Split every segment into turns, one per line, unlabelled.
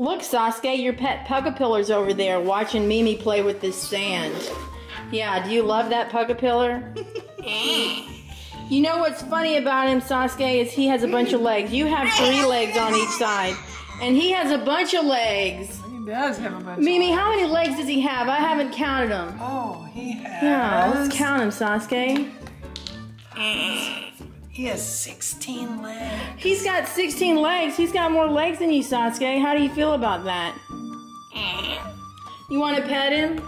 Look, Sasuke, your pet Pugapillar's over there watching Mimi play with this sand. Yeah, do you love that Pugapillar? you know what's funny about him, Sasuke, is he has a bunch of legs. You have three legs on each side, and he has a bunch of legs.
He does have a bunch.
Mimi, how many legs does he have? I haven't counted them.
Oh, he has.
Yeah, let's count him, Sasuke. Eh.
He has 16 legs.
He's got 16 legs. He's got more legs than you, Sasuke. How do you feel about that? You want to pet him?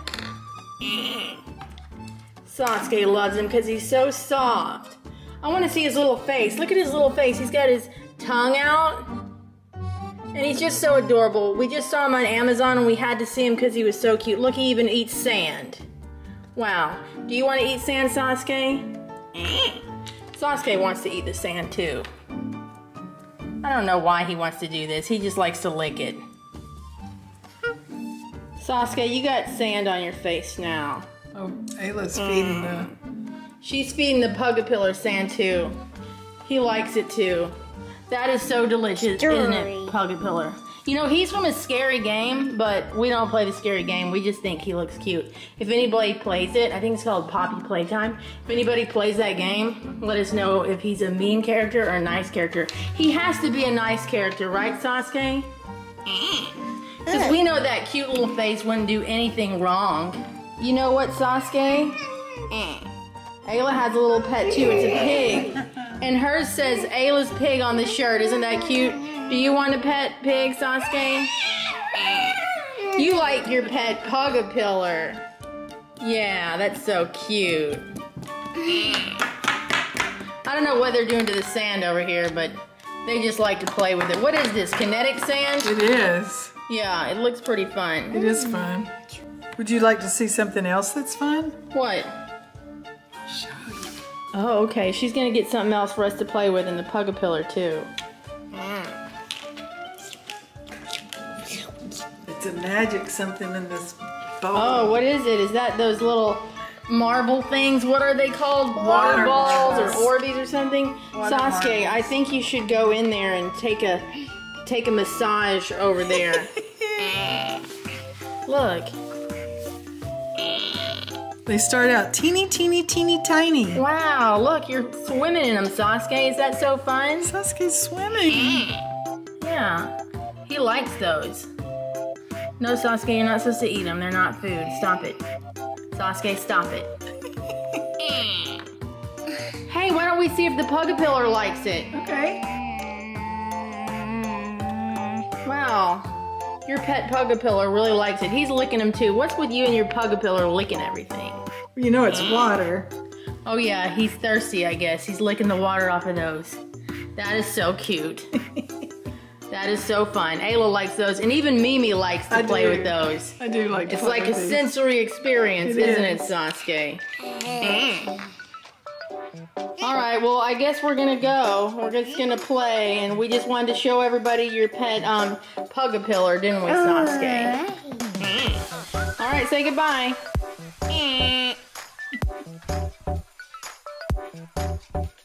Sasuke loves him because he's so soft. I want to see his little face. Look at his little face. He's got his tongue out. And he's just so adorable. We just saw him on Amazon and we had to see him because he was so cute. Look, he even eats sand. Wow. Do you want to eat sand, Sasuke? Sasuke wants to eat the sand too. I don't know why he wants to do this. He just likes to lick it. Sasuke, you got sand on your face now.
Oh, Ayla's feeding the. Mm.
She's feeding the Pugapillar sand too. He likes it too. That is so delicious, isn't it, Pugapillar? You know, he's from a scary game, but we don't play the scary game. We just think he looks cute. If anybody plays it, I think it's called Poppy Playtime. If anybody plays that game, let us know if he's a mean character or a nice character. He has to be a nice character, right, Sasuke? Because we know that cute little face wouldn't do anything wrong. You know what, Sasuke? Ayla has a little pet too. It's a pig. And hers says Ayla's pig on the shirt. Isn't that cute? Do you want a pet pig, Sasuke? You like your pet Pugapillar. Yeah, that's so cute. I don't know what they're doing to the sand over here, but they just like to play with it. What is this, kinetic sand?
It is.
Yeah, it looks pretty fun.
It is fun. Would you like to see something else that's fun?
What? Oh, okay. She's gonna get something else for us to play with in the Pugapillar too.
It's a magic something in this bowl.
Oh, what is it? Is that those little marble things? What are they called? Water,
Water
balls or. Orbeez or something?
Water
Sasuke. I think you should go in there and take a take a massage over there. Look.
They start out teeny, teeny, teeny, tiny.
Wow, look, you're swimming in them, Sasuke. Is that so fun?
Sasuke's swimming.
Yeah. He likes those. No, Sasuke, you're not supposed to eat them. They're not food. Stop it. Sasuke, stop it. hey, why don't we see if the Pugapillar likes it?
Okay.
Wow. Your pet Pugapillar really likes it. He's licking them too. What's with you and your Pugapillar licking everything?
You know it's water.
Oh yeah, he's thirsty, I guess. He's licking the water off of those. That is so cute. that is so fun. Ayla likes those, and even Mimi likes to
I
play
do.
with those.
I do like. to
It's
play
like a
these.
sensory experience,
It
isn't
is.
it, Sasuke? All right, well, I guess we're gonna go. We're just gonna play, and we just wanted to show everybody your pet um Pugapillar, didn't we, Sasuke? All right, say goodbye.